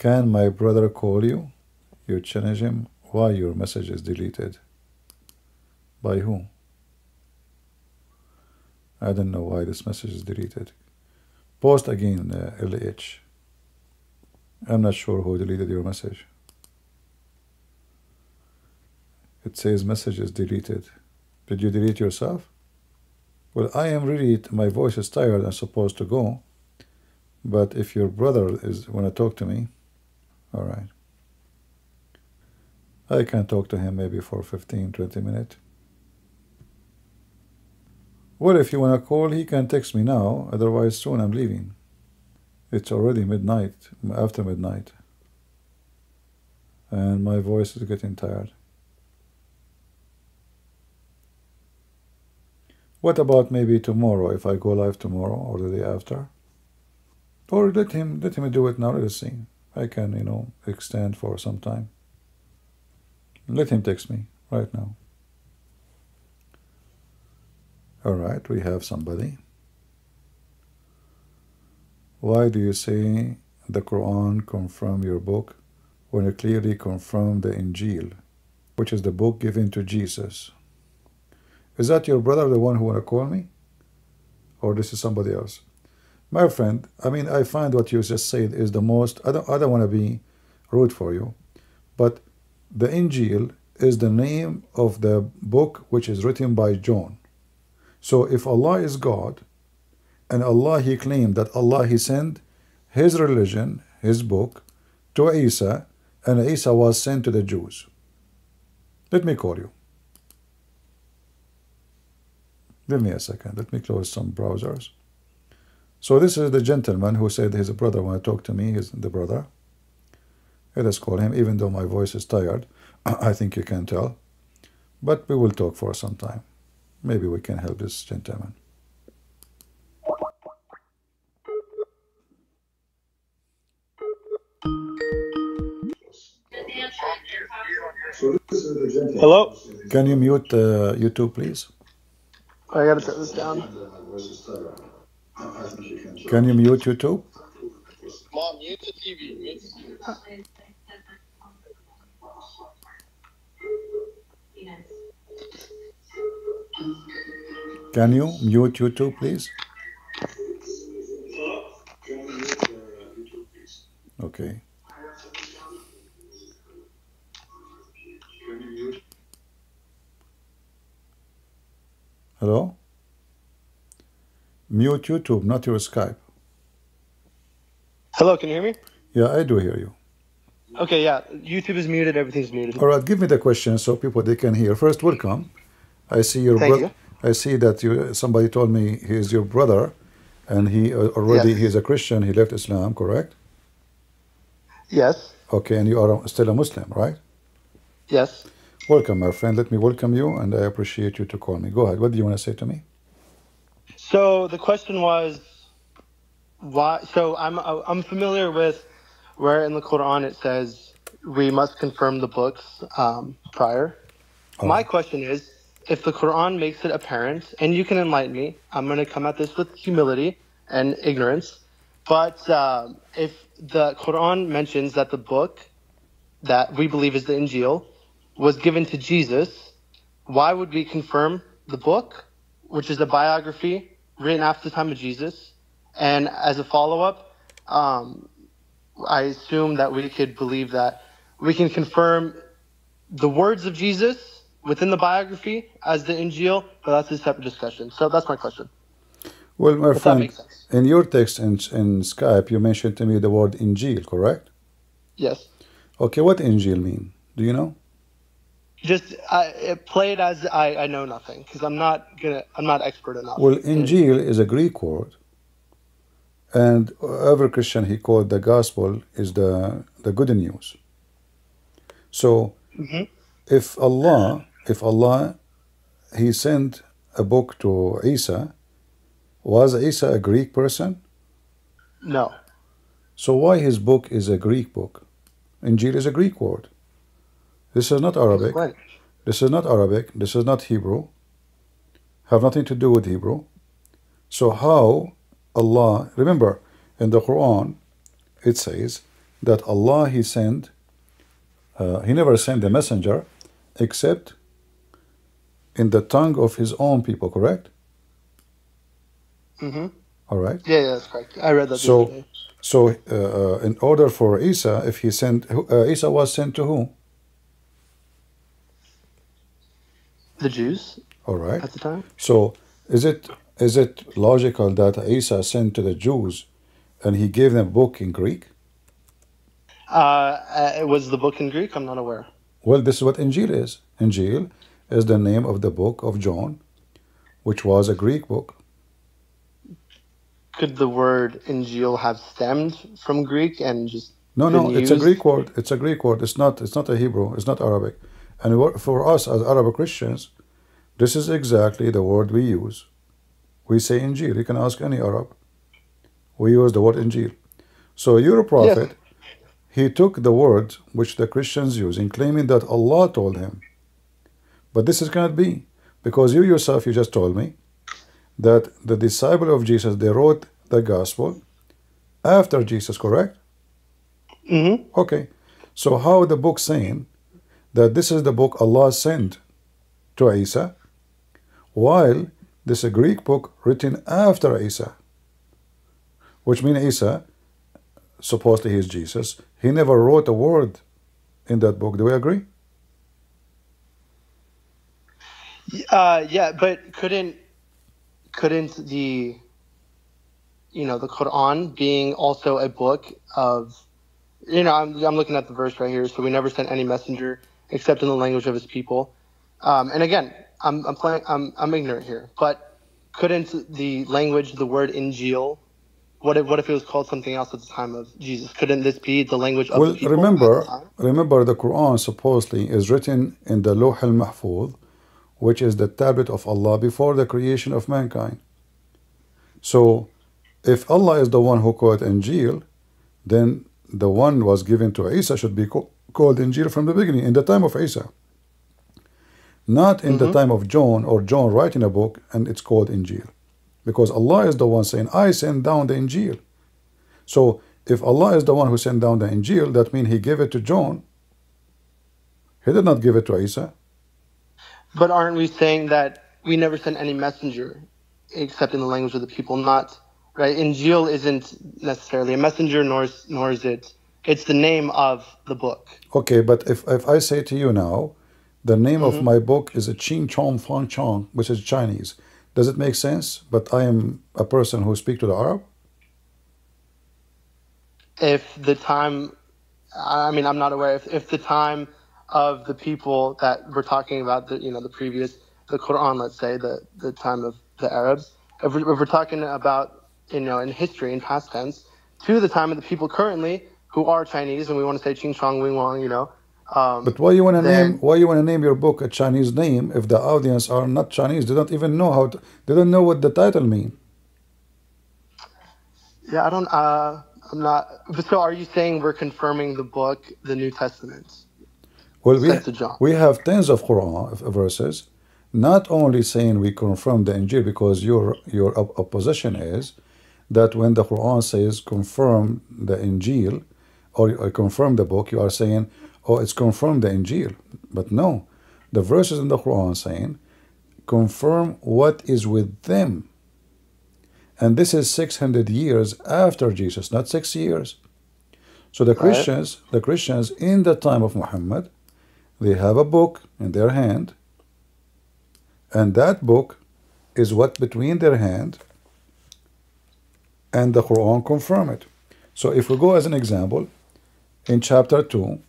Can my brother call you? You challenge him. Why your message is deleted? By who? I don't know why this message is deleted. Post again, uh, LH. I'm not sure who deleted your message. It says message is deleted. Did you delete yourself? Well, I am really, my voice is tired. I'm supposed to go. But if your brother is want to talk to me, all right. I can talk to him maybe for 15, 20 minutes. Well, if you want to call, he can text me now. Otherwise, soon I'm leaving. It's already midnight, after midnight. And my voice is getting tired. What about maybe tomorrow, if I go live tomorrow or the day after? Or let him let him do it now, let's see. I can, you know, extend for some time. Let him text me right now. All right, we have somebody. Why do you say the Quran confirm your book when it clearly confirmed the Injil, which is the book given to Jesus? Is that your brother, the one who want to call me? Or this is somebody else? My friend, I mean, I find what you just said is the most, I don't, I don't want to be rude for you, but the Injil is the name of the book which is written by John. So if Allah is God, and Allah He claimed that Allah He sent His religion, His book, to Isa, and Isa was sent to the Jews. Let me call you. Give me a second. Let me close some browsers. So this is the gentleman who said his brother want to talk to me. He's the brother. Let us call him, even though my voice is tired. I think you can tell. But we will talk for some time. Maybe we can help this gentleman. Hello? Can you mute uh, YouTube, please? I gotta turn this down. Can you mute YouTube? Mom, mute the TV. Mute the TV. Can you mute YouTube, please? Okay. Hello? Mute YouTube, not your Skype. Hello, can you hear me? Yeah, I do hear you. Okay, yeah. YouTube is muted, everything's muted. All right, give me the question so people they can hear. First, welcome. I see your Thank brother. I see that you. Somebody told me he is your brother, and he uh, already Yes. he's a Christian. He left Islam, correct? Yes, Okay, and you are still a Muslim, right? yes. Welcome, my friend. Let me welcome you, and I appreciate you to call me. Go ahead. What do you want to say to me? So the question was, why? So I'm I'm familiar with where in the Quran it says we must confirm the books um, prior. My question is, if the Quran makes it apparent, and you can enlighten me, I'm going to come at this with humility and ignorance. But um, if the Quran mentions that the book that we believe is the Injil was given to Jesus, why would we confirm the book, which is a biography written after the time of Jesus? And as a follow up, um, I assume that we could believe that we can confirm the words of Jesus within the biography as the Injil, but that's a separate discussion. So that's my question. Well, my If friend, in your text in, in Skype, you mentioned to me the word Injil, correct? Yes. Okay, what Injil mean? Do you know? Just I, it play it as I, I know nothing because I'm not gonna I'm not expert enough. Well, Injil is a Greek word, and every Christian he called the gospel is the the good news. So, Mhm. if Allah, if Allah, He sent a book to Isa, was Isa a Greek person? No. So why his book is a Greek book? Injil is a Greek word. This is not Arabic. This is not Arabic. This is not Hebrew. Have nothing to do with Hebrew. So how Allah remember in the Quran it says that Allah He sent, uh, He never sent a messenger except in the tongue of His own people, correct? Mm-hmm. All right. Yeah, yeah, that's correct. I read that So-. So, uh, uh, in order for Isa, if he sent, uh, Isa was sent to who? The Jews All right. at the time. So, is it is it logical that Isa sent to the Jews, and he gave them a book in Greek? Uh, uh, it was the book in Greek. I'm not aware. Well, this is what Injil is. Injil is the name of the book of John, which was a Greek book. Could the word Injil have stemmed from Greek and just No, no, it's a? Greek word. It's a Greek word. It's not. It's not a Hebrew. It's not Arabic. And for us as Arab Christians, this is exactly the word we use. We say Injil. You can ask any Arab. We use the word Injil. So your prophet, yes. he took the word which the Christians use in claiming that Allah told him. But this is cannot be because you yourself you just told me that the disciple of Jesus they wrote the gospel after Jesus, correct? Mm-hmm. Okay. So how the book saying that this is the book Allah sent to Isa, while this is a Greek book written after Isa, which means Isa, supposedly he is Jesus, he never wrote a word in that book. Do we agree? Uh, yeah, but couldn't couldn't the you know the Quran being also a book of you know I'm I'm looking at the verse right here. So we never sent any messenger except in the language of his people. Um, and again, I'm I'm playing I'm I'm ignorant here, but couldn't the language, the word Injil, what if what if it was called something else at the time of Jesus? Couldn't this be the language of Well, the remember, the remember the Quran supposedly is written in the Lawh al-Mahfuz, which is the tablet of Allah before the creation of mankind. So, if Allah is the one who called Injil, then the one was given to Isa should be called Injil from the beginning, in the time of Isa. Not in the mm-hmm. time of John or John writing a book and it's called Injil. Because Allah is the one saying, I send down the Injil. So if Allah is the one who sent down the Injil, that means He gave it to John. He did not give it to Isa. But aren't we saying that we never sent any messenger except in the language of the people? Not right. Injil isn't necessarily a messenger, nor nor is it. It's the name of the book. Okay, but if, if I say to you now, the name of mm-hmm. my book is a Ching Chong Fang Chong, which is Chinese. Does it make sense? But I am a person who speaks to the Arab. If the time, I mean, I'm not aware. If, if the time of the people that we're talking about, the you know the previous, the Quran, let's say, the the time of the Arabs, if we're, if we're talking about you know in history in past tense, to the time of the people currently who are Chinese, and we want to say Ching Chong Wing Wang, you know. Um, But why you want to name why you want to name your book a Chinese name if the audience are not Chinese? They don't even know how to, they don't know what the title mean. Yeah, I don't. Uh, I'm not. but So, are you saying we're confirming the book, the New Testament? Well, we, we have tens of Quran verses, not only saying we confirm the Injil because your your opposition is that when the Quran says confirm the Injil or, confirm the book, you are saying, oh, it's confirmed the Injil. But no, the verses in the Quran saying confirm what is with them. And this is 600 years after Jesus, not six years. So the. Christians, the Christians in the time of Muhammad, they have a book in their hand, and that book is what between their hand and the Quran confirm it. So if we go as an example, in chapter 2,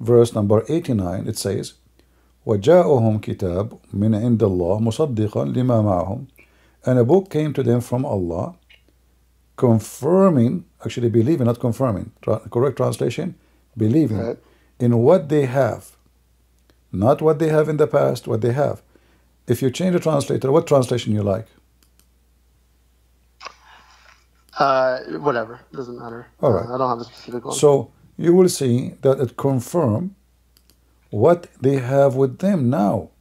verse number 89, it says, وَجَاءُهُمْ كِتَابٌ مِنْ عِنْدِ اللَّهِ مُصَدِّقًا لِمَا مَعَهُمْ And a book came to them from Allah, confirming, actually believing, not confirming, tra- correct translation, believing Right. in what they have. Not what they have in the past, what they have. If you change the translator, what translation you like? Uh, whatever, doesn't matter. All right. Uh, I don't have a specific one. So you will see that it confirm what they have with them now.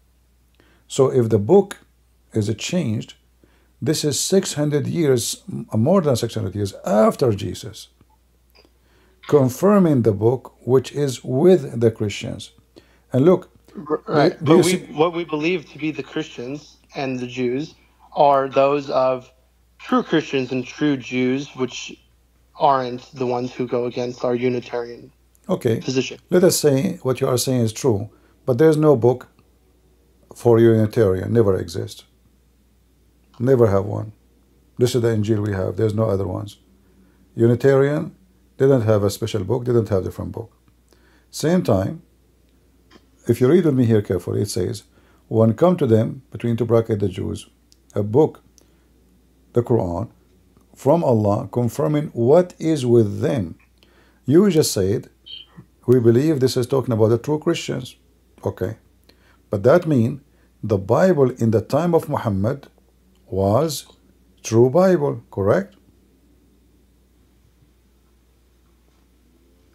So if the book is changed, this is 600 years, more than 600 years after Jesus. confirming the book which is with the Christians. And look, Right. But we, what we believe to be the Christians and the Jews are those of true Christians and true Jews, which aren't the ones who go against our Unitarian okay, position. let us say what you are saying is true, but there's no book for Unitarian, never exist. Never have one. This is the Injil we have, there's no other ones. Unitarian didn't have a special book, didn't have different book. Same time, if you read with me here carefully, it says, When come to them, between two bracket the Jews, a book, the Quran, from Allah, confirming what is with them. You just said, we believe this is talking about the true Christians. Okay. But that means the Bible in the time of Muhammad was true Bible, correct?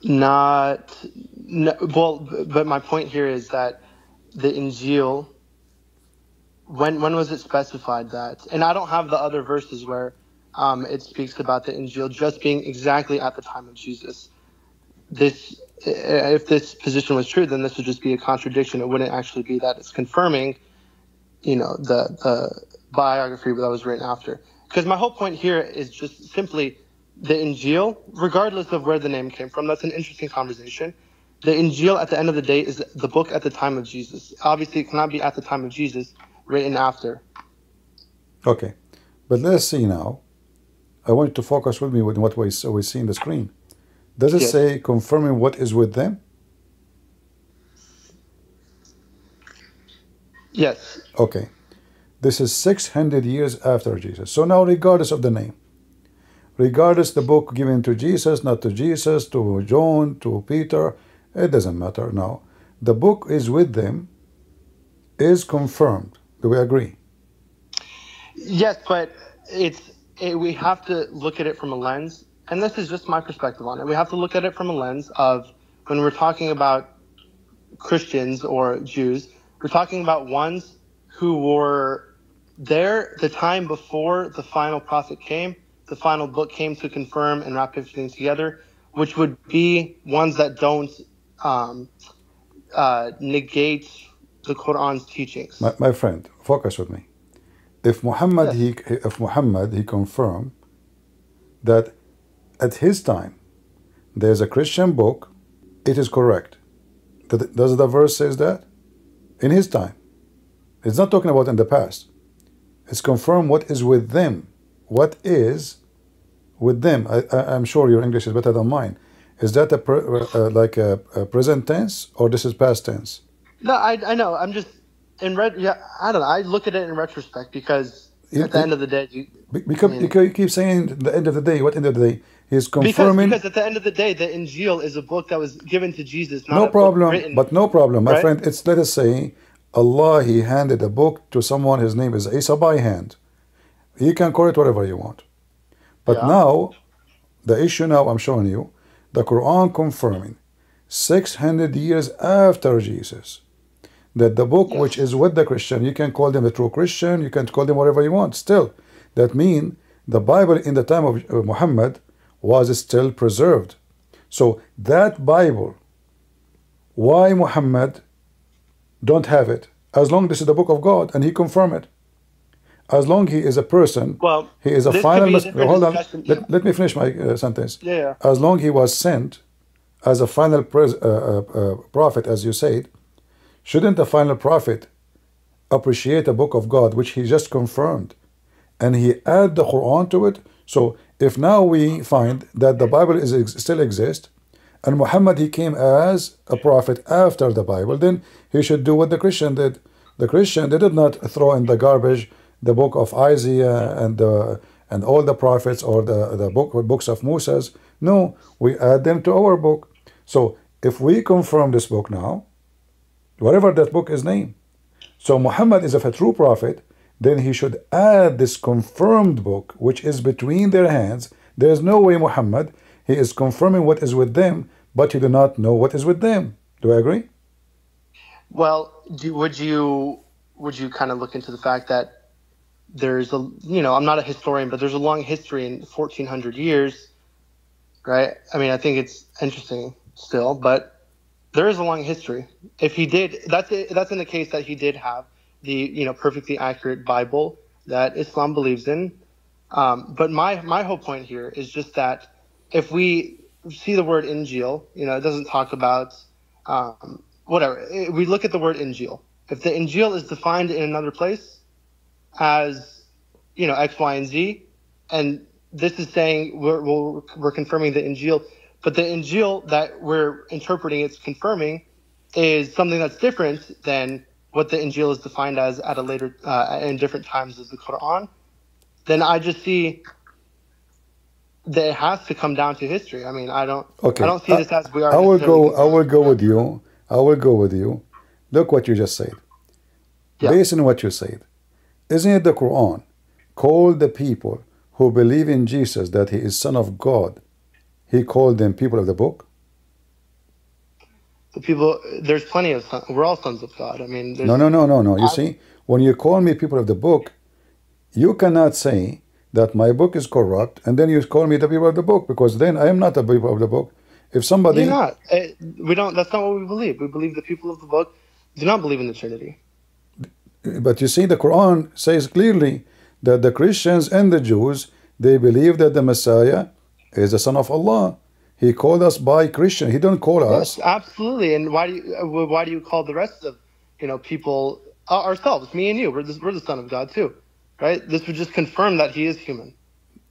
Not, no, well, but my point here is that the Injil, when when was it specified that? And I don't have the other verses where um, it speaks about the Injil just being exactly at the time of Jesus. This, if this position was true, then this would just be a contradiction. It wouldn't actually be that. It's confirming, you know, the the biography that was written after. Because my whole point here is just simply the Injil, regardless of where the name came from, that's an interesting conversation. The Injil, at the end of the day, is the book at the time of Jesus. Obviously, it cannot be at the time of Jesus, written after. Okay. But let's see now. I want you to focus with me with what we, we see in the screen. Does it Yes. say confirming what is with them? Yes. Okay. This is 600 years after Jesus. So now, regardless of the name, regardless the book given to Jesus, not to Jesus, to John, to Peter, it doesn't matter now. The book is with them, is confirmed. Do we agree? Yes, but it's it, we have to look at it from a lens, and this is just my perspective on it. We have to look at it from a lens of when we're talking about Christians or Jews, we're talking about ones who were there the time before the final prophet came, the final book came to confirm and wrap everything together, which would be ones that don't um, uh, negate the Quran's teachings. My, my friend, focus with me. If Muhammad, he, if Muhammad, he confirmed that at his time there's a Christian book, it is correct. Does does the verse says that? In his time. It's not talking about in the past. It's confirmed what is with them. What is with them? I, I'm sure your English is better than mine. Is that a pre, uh, like a, a present tense or this is past tense? No, I, I know. I'm just in red. Yeah, I don't know. I look at it in retrospect because at the end of the day, you, Because you keep- you keep saying the end of the day. What end of the day? He's confirming. because at the end of the day, the Injil is a book that was given to Jesus. Not no problem. written- But no problem, my right? friend. It's let us say, Allah He handed a book to someone. His name is Isa by hand. You can call it whatever you want. But Yeah. now, the issue now I'm showing you, the Quran confirming, 600 years after Jesus, that the book which is with the Christian, you can call them a true Christian, you can call them whatever you want. Still, that mean the Bible in the time of uh, Muhammad was still preserved. So that Bible, why Muhammad don't have it? As long this is the book of God and he confirm it. As long he is a person, Well, he is a final. a hold on, let, let me finish my uh, sentence. Yeah, yeah. As long he was sent as a final pres- uh, uh, uh, prophet, as you said, shouldn't the final prophet appreciate a book of God which he just confirmed, and he add the Quran to it? So if now we find that the Bible is still exists, and Muhammad he came as a prophet after the Bible, then he should do what the Christian did. The Christian they did not throw in the garbage the book of Isaiah and the and all the prophets or the, the book books of Moses. No, we add them to our book. So if we confirm this book now, whatever that book is named, so Muhammad is if a true prophet, then he should add this confirmed book which is between their hands. There is no way Muhammad he is confirming what is with them, but he do not know what is with them. Do I agree? Well, do, would you would you kind of look into the fact that there's a you know I'm not a historian, but there's a long history in 1400 years right? I mean, I think it's interesting still, but there is a long history. If he did, that's that's in the case that he did have the you know perfectly accurate Bible that Islam believes in. Um, but my my whole point here is just that if we see the word Injil, you know, it doesn't talk about um, whatever. We look at the word Injil. If the Injil is defined in another place as you know X, Y, and Z, and this is saying we're, we're, we're confirming the Injil, but the Injil that we're interpreting, it's confirming, is something that's different than what the Injil is defined as at a later uh, in different times of the Quran. Then I just see that it has to come down to history. I mean, I don't. Okay. I don't see this as we are. I will go. I will go with you. I will go with you. Look what you just said. Yeah. Based on what you said, isn't it the Quran called the people who believe in Jesus that he is Son of God? He called them people of the book. The people, there's plenty of. We're all sons of God. I mean, No, no, no, no, no. You I- see, when you call me people of the book, you cannot say that my book is corrupt and then you call me the people of the book because then I am not the people of the book. If somebody You're not. Uh, we don't. That's not what we believe. We believe the people of the book do not believe in the Trinity. But you see, the Quran says clearly that the Christians and the Jews they believe that the Messiah is the Son of Allah. He called us by Christian. He didn't call us. Yes, absolutely. And why do you? uh, Why do you call the rest of you know people uh, ourselves, me and you? We're the, we're the son of God too, right? This would just confirm that he is human.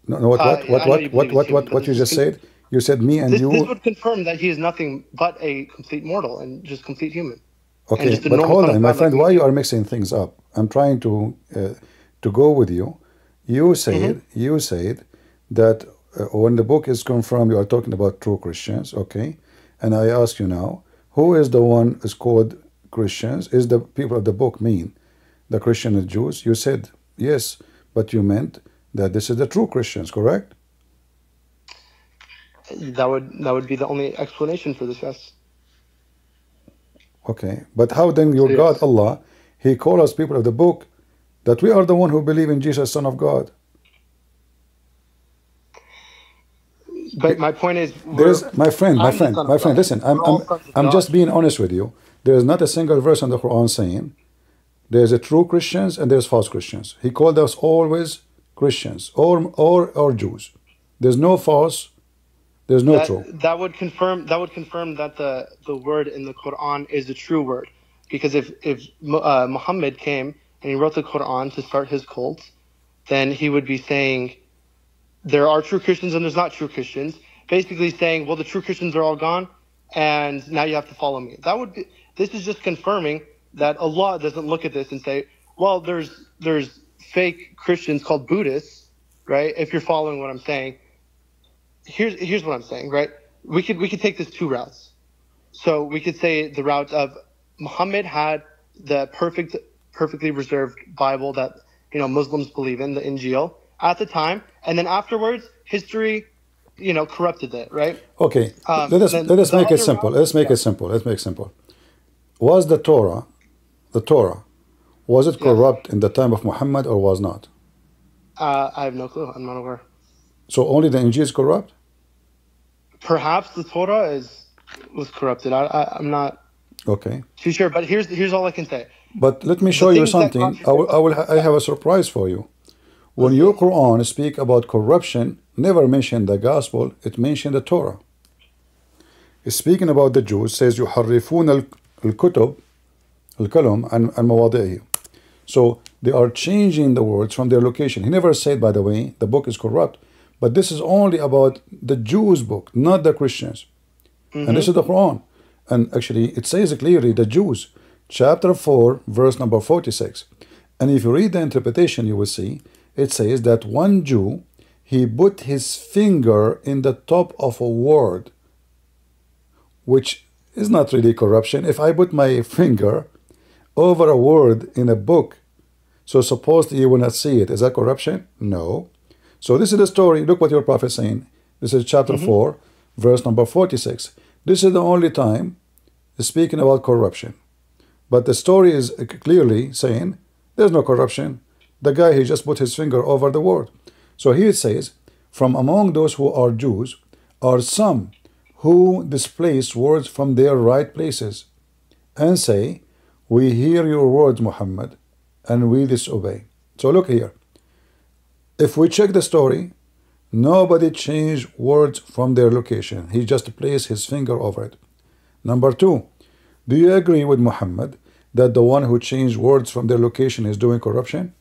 No, no what, Uh, what, what, what, what, what, what, human, what you just said? You said me and This, you. this would confirm that he is nothing but a complete mortal and just complete human. Okay, but hold on, my friend. like Why you are mixing things up? I'm trying to uh, to go with you. You said Mm-hmm. you said that uh, Uh, when the book is confirmed, you are talking about true Christians. Okay, and I ask you now, who is the one is called Christians? Is the people of the book mean the Christian and Jews? You said yes, but you meant that this is the true Christians, correct? That would that would be the only explanation for this. Yes. Okay, but how then your Yes. God Allah, He called us people of the book, that we are the one who believe in Jesus, Son of God. But my point is, There's my friend, my friend, my friend. Listen, I'm I'm, I'm just being honest with you. There is not a single verse in the Quran saying there's a true Christians and there's false Christians. He called us always Christians or or or Jews. There's no false. There's no true. that, that would confirm that would confirm that the the word in the Quran is a true word, because if if uh, Muhammad came and he wrote the Quran to start his cult, then he would be saying there are true Christians and there's not true Christians. Basically saying, well, the true Christians are all gone, and now you have to follow me. That would be. This is just confirming that Allah doesn't look at this and say, well, there's there's fake Christians called Buddhists, right? If you're following what I'm saying, here's here's what I'm saying, right? We could we could take this two routes. So we could say the route of Muhammad had the perfect perfectly reserved Bible that you know Muslims believe in, the Injil, at the time, and then afterwards history, you know, corrupted it, right? Okay, Um, let us let us make it simple. route- Let's make yeah. it simple. Let's make it simple. Was the Torah, the Torah, was it Yeah. corrupt in the time of Muhammad or was not? Uh, I have no clue. I'm not aware. So only the Injil is corrupt. Perhaps the Torah is was corrupted. I, I I'm not Okay. too sure, but here's here's all I can say. But let me show you something. I will, I will. I have a surprise for you. When your Quran speak about corruption, never mention the gospel. It mention the Torah. Speaking about the Jews, says يحرفون الكتب الكلم عن عن مواضعه. So they are changing the words from their location. He never said, by the way, the book is corrupt. But this is only about the Jews' book, not the Christians. And this is the Quran. And actually, it says clearly the Jews, chapter 4, verse number 46. And if you read the interpretation, you will see it says that one Jew, he put his finger in the top of a word, which is not really corruption. If I put my finger over a word in a book, so supposedly you will not see it. Is that corruption? No. So this is the story. Look what your prophet is saying. This is chapter mm-hmm. 4, verse number 46. This is the only time speaking about corruption. But the story is clearly saying there's no corruption. The guy, he just put his finger over the word. So it says, From among those who are Jews are some who displace words from their right places and say, We hear your words, Muhammad, and we disobey. So look here. If we check the story, nobody changed words from their location. He just placed his finger over it. Number two, do you agree with Muhammad that the one who changed words from their location is doing corruption?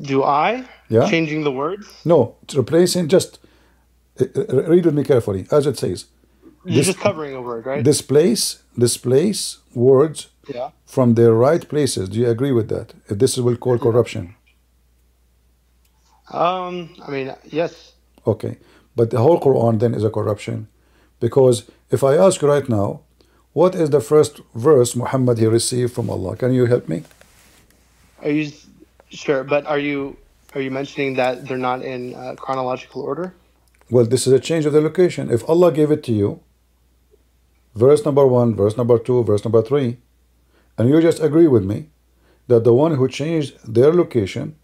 Do I? Yeah. Changing the words? No, replacing just uh, uh, read with me carefully, as it says. You're This- just covering a word, right? Displace, displace words yeah. from their right places. Do you agree with that? If this is will call corruption. Um. I mean, yes. Okay. But the whole Quran then is a corruption. Because if I ask you right now, what is the first verse Muhammad he received from Allah? Can you help me? Are you sure? But are you are you mentioning that they're not in uh, chronological order? Well, this is a change of the location. If Allah gave it to you, verse number one, verse number two, verse number three, and you just agree with me that the one who changed their location,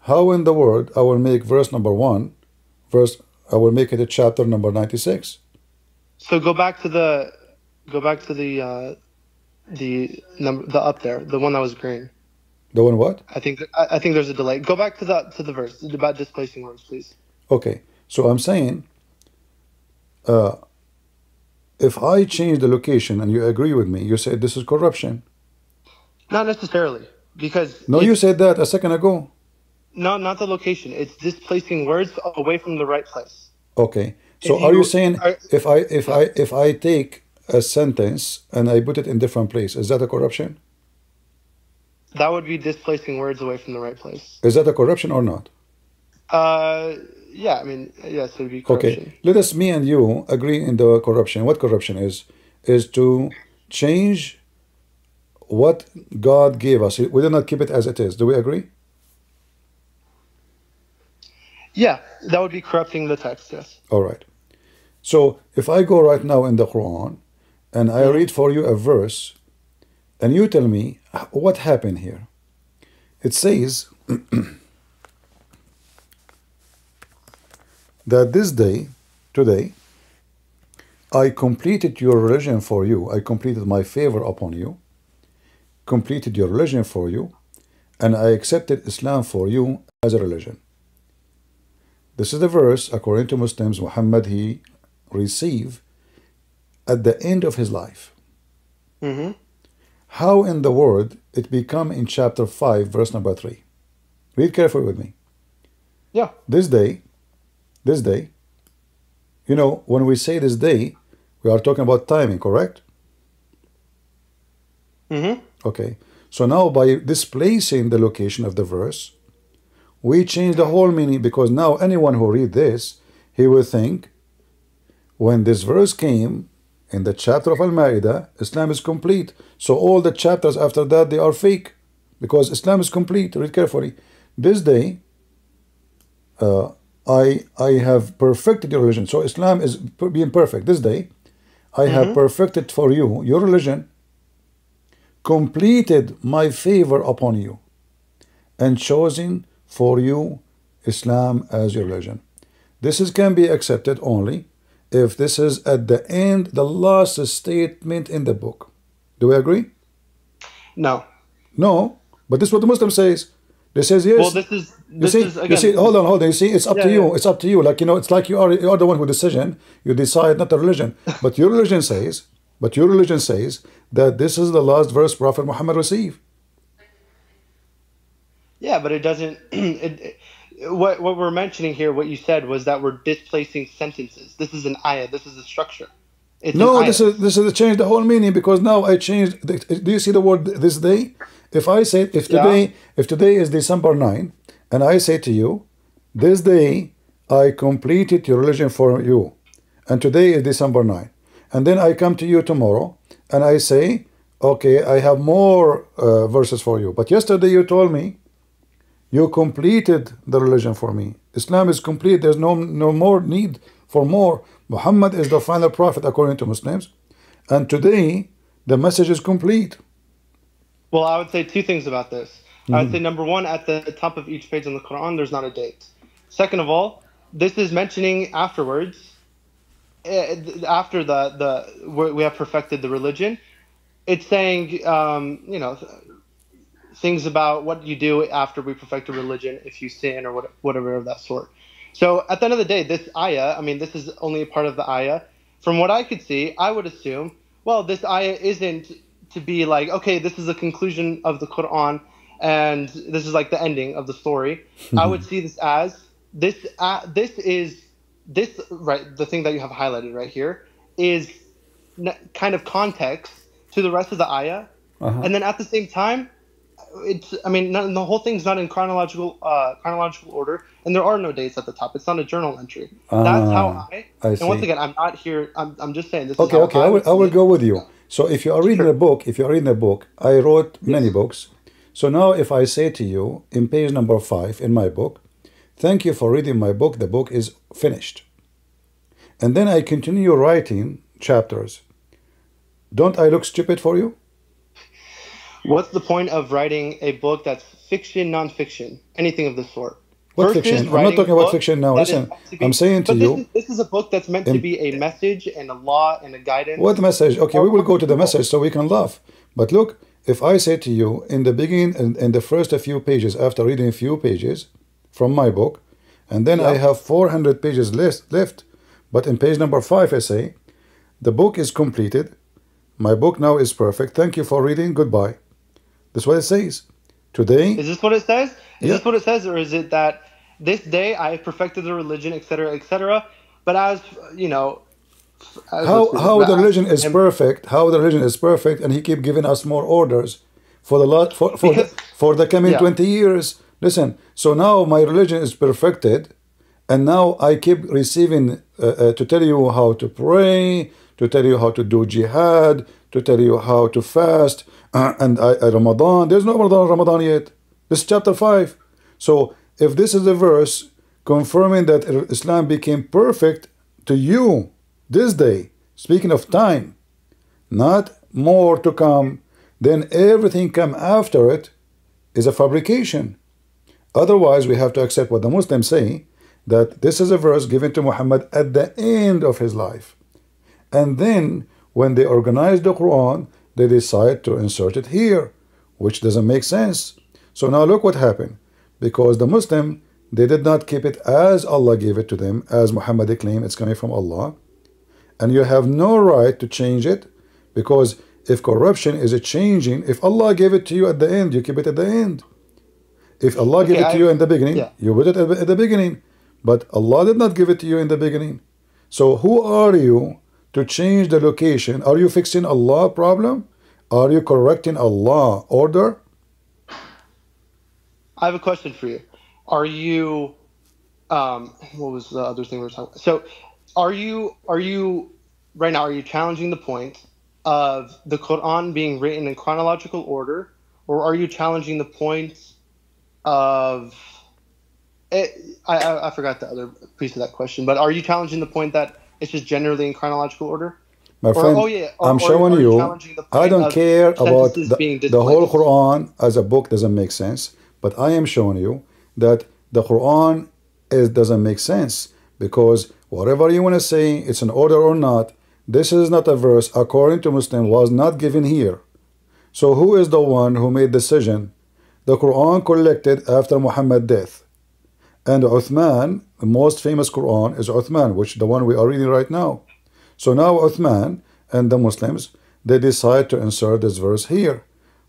how in the world I will make verse number one, verse I will make it a chapter number ninety-six. So go back to the go back to the uh, the number the up there, the one that was green. The one what? I think I, I think there's a delay. Go back to the to the verse about displacing words, please. Okay, so I'm saying, uh, if I change the location and you agree with me, you say this is corruption. Not necessarily, because No, you said that a second ago. no, not the location. It's displacing words away from the right place. Okay, so If are you you- saying are- if I if I if I take a sentence and I put it in different place, is that a corruption? That would be displacing words away from the right place. Is that a corruption or not? Uh, yeah. I mean, yes, it would be corruption. Okay, let us me and you agree in the corruption. What corruption is is to change what God gave us. We do not keep it as it is. Do we agree? Yeah, that would be corrupting the text. Yes. All right. So if I go right now in the Quran and I read for you a verse and you tell me what happened here. It says that this day, today, I completed your religion for you. I completed my favor upon you, completed your religion for you, and I accepted Islam for you as a religion. This is the verse, according to Muslims, Muhammad he received at the end of his life. Mm-hmm. How in the world it become in chapter 5, verse number 3? Read carefully with me. Yeah. This day, this day, you know, when we say this day, we are talking about timing, correct? Mm-hmm. Okay. So now by displacing the location of the verse, we change the whole meaning because now anyone who read this, he will think when this verse came in the chapter of Al-Ma'idah, Islam is complete. So all the chapters after that, they are fake because Islam is complete. Read carefully. This day, uh, I I have perfected your religion. So Islam is being perfect. This day, I have perfected for you your religion, completed my favor upon you, and chosen for you Islam as your religion. This is can be accepted only if this is at the end, the last statement in the book. Do we agree? No. No, but this is what the Muslim says. They says yes. Well, this is You this see, is you see, hold on, hold on. You see, it's up Yeah, to you. yeah. It's up to you. Like you know, it's like you are you are the one with decision. You decide, not the religion. But your religion says, but your religion says that this is the last verse Prophet Muhammad received. Yeah, but it doesn't. It, it- what what we're mentioning here, what you said was that we're displacing sentences. This is an ayah. This is a structure. It's No, this is this is change the whole meaning because now I changed. The, do you see the word this day? If I say if Yeah. today if today is December 9 and I say to you, this day I completed your religion for you, and today is December 9, and then I come to you tomorrow and I say, okay, I have more uh, verses for you, but yesterday you told me you completed the religion for me. Islam is complete. There's no no more need for more. Muhammad is the final prophet according to Muslims, and today the message is complete. Well, I would say two things about this. I Mm-hmm. would say number one, at the top of each page in the Quran, there's not a date. Second of all, this is mentioning afterwards, eh, after the the we have perfected the religion. It's saying, um, you know, things about what you do after we perfect a religion if you sin or what, whatever of that sort. So at the end of the day, this ayah, I mean, this is only a part of the ayah. From what I could see, I would assume, well, this ayah isn't to be like, okay, this is the conclusion of the Quran and this is like the ending of the story. I would see this as this uh, this is this right the thing that you have highlighted right here is n- kind of context to the rest of the ayah, Uh-huh. and then at the same time, it's I mean not, the whole thing's not in chronological uh, chronological order, and there are no dates at the top. It's not a journal entry. That's how Ah, I. I and once again, I'm not here. I'm, I'm just saying this. Okay, is how okay, I will, I will go with you. So if you are reading a book, if you are reading a book, I wrote many books. So now if I say to you in page number five in my book, thank you for reading my book, the book is finished. And then I continue writing chapters. Don't I look stupid for you? What's the point of writing a book that's fiction, nonfiction, anything of the sort? What Versus fiction? I'm not talking about fiction now. Listen, be- I'm saying to you- This is, this is a book that's meant to be a message and a law and a guidance. What message? Okay, we will go to the message so we can laugh. But look, if I say to you in the beginning and in the first few pages, after reading a few pages from my book, and then I have 400 pages left, left, but in page number five, I say, the book is completed. My book now is perfect. Thank you for reading. Goodbye. That's what it says. Today, Is this what it says? Is Yeah. this what it says, or is it that this day I have perfected the religion, etc., etc.? But as you know, as how how the religion is and- perfect how the religion is perfect and he keep giving us more orders for the lot for, for Because- the, for the coming yeah. 20 years listen so now my religion is perfected and now i keep receiving uh, uh, to tell you how to pray to tell you how to do jihad to tell you how to fast uh, and I, ramadan there's no ramadan ramadan yet this is chapter 5 so if this is a verse confirming that islam became perfect to you this day, speaking of time, not more to come, then everything come after it is a fabrication. Otherwise, we have to accept what the Muslims say that this is a verse given to Muhammad at the end of his life. And then, when they organize the Quran, they decide to insert it here, which doesn't make sense. So now look what happened. Because the Muslim, they did not keep it as Allah gave it to them, as Muhammad claimed it's coming from Allah and you have no right to change it because if corruption is a changing if allah gave it to you at the end you keep it at the end if allah gave Okay, it to you in the beginning yeah. you put it at the beginning but allah did not give it to you in the beginning so who are you to change the location are you fixing allah problem are you correcting allah order I have a question for you. Are you, um, what was the other thing we were talking? About? So, are you are you right now? Are you challenging the point of the Quran being written in chronological order, or are you challenging the point of? It, I, I I forgot the other piece of that question, but are you challenging the point that it's just generally in chronological order? my Or- friend oh, yeah, or- i'm showing you you challenging the i don't care about the, the whole quran as a book doesn't make sense but i am showing you that the quran is, doesn't make sense because whatever you want to say it's an order or not this is not a verse according to muslim was not given here. So who is the one who made decision? The quran collected after muhammad's death. And Uthman, most famous Quran is Uthman, which the one we are reading right now. So now Uthman and the Muslims, they decide to insert this verse here.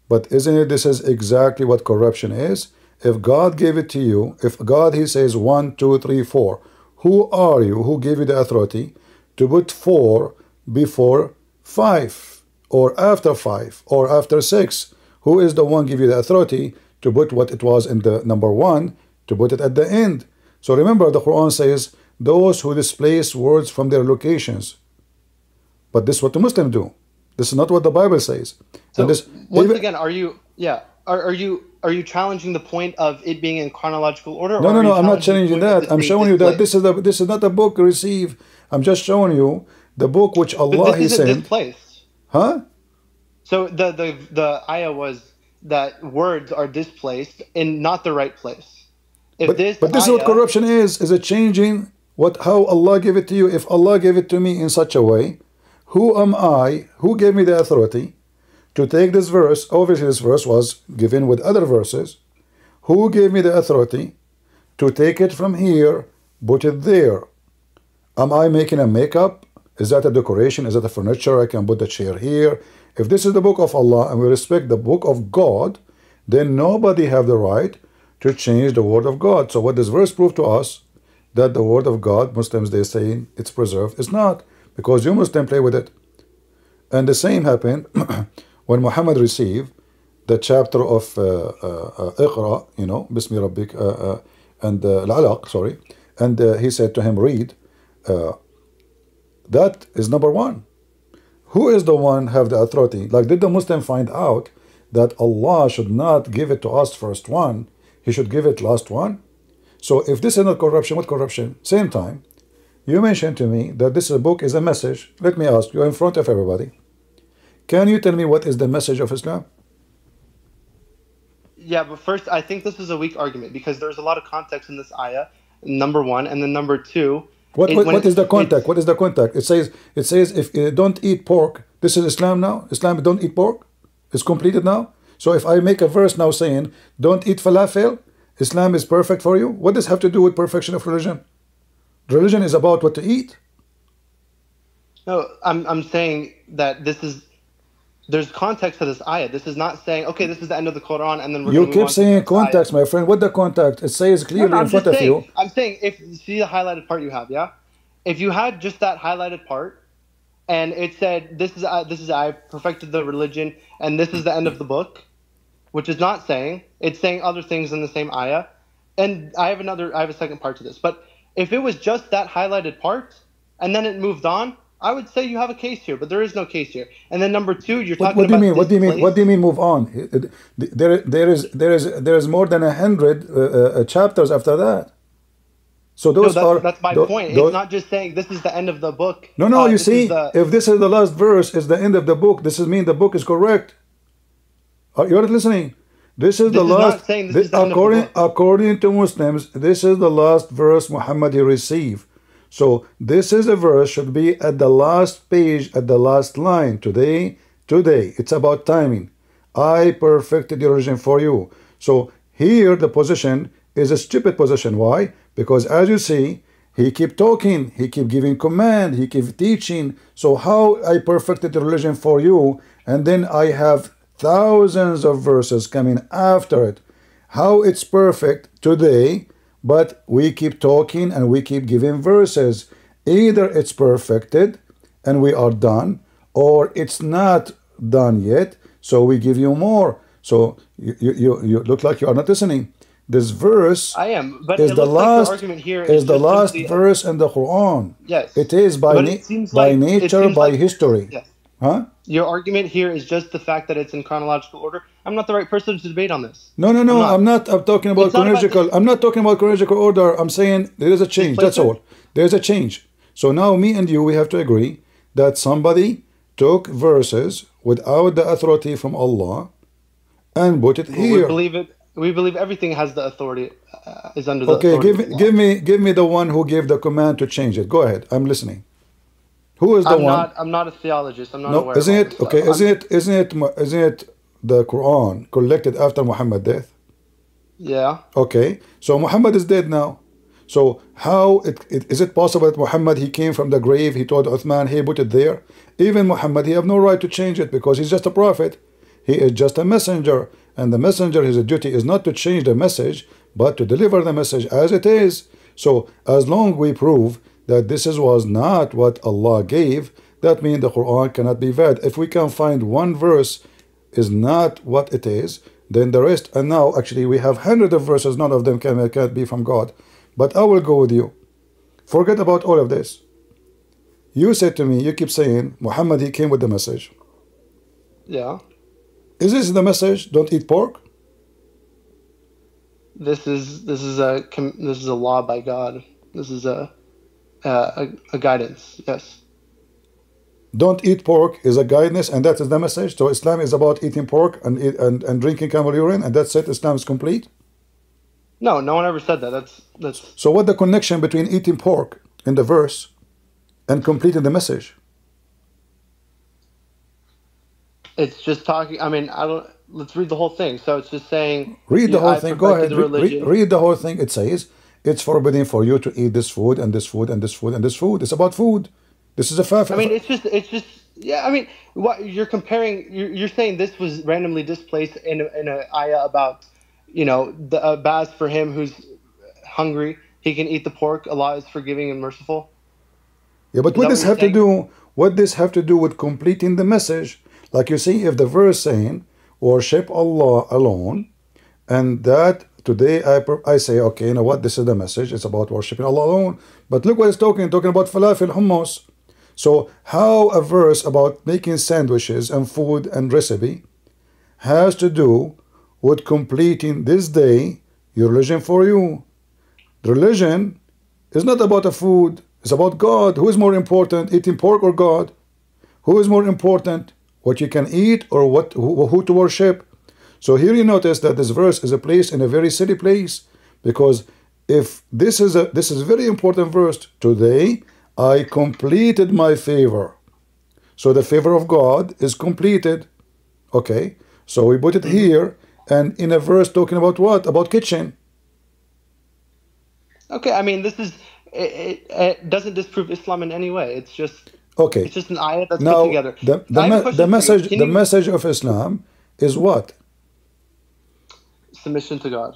But isn't it this is exactly what corruption is? If God gave it to you, if God he says one, two, three, four, who are you? Who gave you the authority to put four before five, or after five, or after six? Who is the one give you the authority to put what it was in the number one to put it at the end? So remember, the Quran says those who displace words from their locations. But this is what the Muslims do. This is not what the Bible says. So and this once even- again, are you yeah? Are, are you are you challenging the point of it being in chronological order? No, or no, no. I'm not challenging challenging the point of that. I'm showing you that this is the this is not a book receive. I'm just showing you the book which Allah He this isn't sent. displaced. Huh? So the the the ayah was that words are displaced in not the right place. If But, this but this is what corruption is. Is it changing what how Allah gave it to you? If Allah gave it to me in such a way, who am I? Who gave me the authority to take this verse? Obviously, this verse was given with other verses. Who gave me the authority to take it from here, put it there? Am I making a makeup? Is that a decoration? Is that a furniture? I can put the chair here. If this is the book of Allah and we respect the book of God, then nobody have the right to change the word of God. So what this verse proved to us that the word of God, Muslims they say it's preserved. It's not because you Muslim play with it. And the same happened when Muhammad received the chapter of uh, uh, uh, Iqra, you know, Bismi Rabbik, uh, uh, and uh, Al-Alaq, sorry, and uh, he said to him, read. Uh, that is number one. Who is the one have the authority? Like, did the Muslim find out that Allah should not give it to us first one, He should give it last one? So if this is not corruption, what corruption? Same time, you mentioned to me that this book is a message. Let me ask you in front of everybody. Can you tell me what is the message of Islam? Yeah, but first, I think this is a weak argument because there's a lot of context in this ayah. Number one, and then number two. What, what, what is the contact? What is the contact? It says it says if uh, don't eat pork. This is Islam now. Islam don't eat pork. It's completed now. So if I make a verse now saying don't eat falafel, Islam is perfect for you. What does have to do with perfection of religion? Religion is about what to eat. No, I'm I'm saying that this is there's context to this ayah. This is not saying okay, this is the end of the Quran, and then we're You gonna move on keep saying next ayah. context, my friend. What the context? It says clearly no, I'm in front just of you. I'm saying if see the highlighted part you have, yeah. If you had just that highlighted part, and it said this is uh, this is I perfected the religion, and this is the end of the book, which is not saying it's saying other things in the same ayah, and I have another I have a second part to this. But if it was just that highlighted part, and then it moved on. I would say you have a case here, but there is no case here. And then number two, you're What, talking what do you mean? What do you mean? What do you mean? Move on. There, there is, there is, there is more than a hundred uh, uh, chapters after that. So No, those that's, are. that's my tho- point. tho- It's not just saying this is the end of the book. No, no. Uh, you see, the- if this is the last verse, is the end of the book. This is mean the book is correct. Oh, Are you're listening? This is This the is last. saying this thi- is the end the according according to Muslims, this is the last verse Muhammad received. So this is a verse should be at the last page, at the last line. Today, today. It's about timing. I perfected the religion for you. So here the position is a stupid position. Why? Because as you see, he keep talking, he keep giving command, he keep teaching. So how I perfected the religion for you, and then I have thousands of verses coming after it. How it's perfect today, but we keep talking and we keep giving verses. Either it's perfected and we are done, or it's not done yet, so we give you more. So you, you, you, look like you are not listening. This verse I am, but is the looks like last the argument here is the last verse in the Quran. Yes. It is by na- by like- nature, by like- history. Yes. Huh? Your argument here is just the fact that it's in chronological order. I'm not the right person to debate on this. No, no, no. I'm I'm not. I'm, talking about It's not about chronological. I'm not talking about chronological order. I'm saying there is a change. That's all. There's a change. So now me and you, we have to agree that somebody took verses without the authority from Allah and put it here. We believe it. We believe everything has the authority. Uh, is under the Okay, authority give me, give me, give me the one who gave the command to change it. Go ahead. I'm listening. Who is the I'm one? not. I'm not a theologist. I'm not No, aware. isn't it okay? stuff. Isn't it? Isn't it? Isn't it the Quran collected after Muhammad's death? Yeah. Okay, so Muhammad is dead now. So how it, it is it possible that Muhammad he came from the grave? He told Uthman, "Hey, put it there." Even Muhammad, he have no right to change it because he's just a prophet. He is just a messenger, and the messenger, his duty is not to change the message, but to deliver the message as it is. So as long we prove that this is, was not what Allah gave, that means the Quran cannot be valid. If we can find one verse is not what it is, then the rest, and now actually we have hundreds of verses, none of them can, can be from God. But I will go with you. Forget about all of this. You said to me, you keep saying, Muhammad, he came with the message. Yeah. Is this the message? Don't eat pork? This is this is a this is a law by God. This is a Uh, a, a guidance. Yes. Don't eat pork is a guidance, and that is the message. So Islam is about eating pork and and, and drinking camel urine, and that's it. Islam is complete. No, no one ever said that. That's that's So what the connection between eating pork in the verse and completing the message? it's just talking. I mean, I don't. Let's read the whole thing. So it's just saying. Read the whole thing. Go ahead. perfected the Read, read, read the whole thing. It says it's forbidden for you to eat this food and this food and this food and this food. It's about food. This is a fact. I mean, it's just, it's just, yeah. I mean, what you're comparing, you're, you're saying this was randomly displaced in a, in a ayah about, you know, the uh, baz for him who's hungry, he can eat the pork. Allah is forgiving and merciful. Yeah, but Is what this what have to do? What this have to do with completing the message? Like you see, if the verse saying worship Allah alone, and that today I I say okay, you know what? This is the message. It's about worshiping Allah alone. But look what it's talking. Talking about falafel hummus. So how a verse about making sandwiches and food and recipe has to do with completing this day your religion for you. The religion is not about a food. It's about God. Who is more important, eating pork or God? Who is more important, what you can eat or what who, who to worship? So here you notice that this verse is a place in a very silly place because if this is a this is a very important verse today, I completed my favor. So the favor of God is completed. Okay, so we put it mm-hmm. here and in a verse talking about what? About kitchen. Okay, I mean, this is, it, it, it doesn't disprove Islam in any way. It's just, Okay. it's just an ayah that's now put together. the, the, I have a me- the message the you- message of Islam is what submission to God,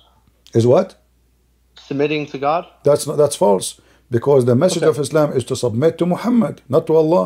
is what submitting to God. that's not, that's false because the message Okay. of Islam is to submit to Muhammad not to Allah